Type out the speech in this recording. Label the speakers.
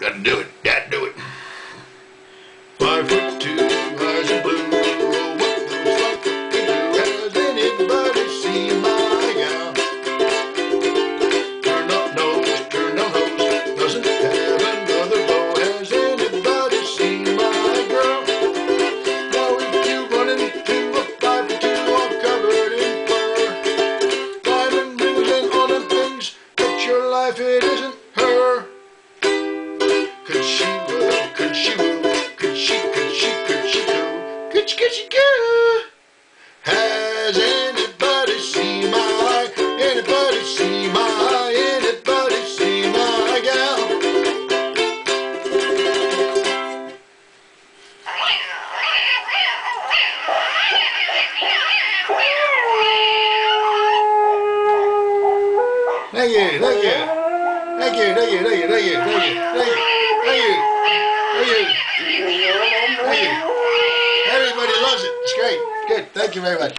Speaker 1: Gotta do it. Gotta do it. Five foot two, eyes and blue. What do? Has anybody seen my gal? Turn up nose, turn down hose. Doesn't have another bow. Has anybody seen my girl? Five foot two all covered in fur, diamond rings and all them things, your life it isn't her could she woo, could she woo, could she, could she, could she go, could she, could she go? Has anybody seen my eye? Anybody seen my eye? Anybody seen my gal? Thank you, thank you, thank you, thank you, thank you, thank you, thank you. Everybody loves it. It's great. Good. Thank you very much.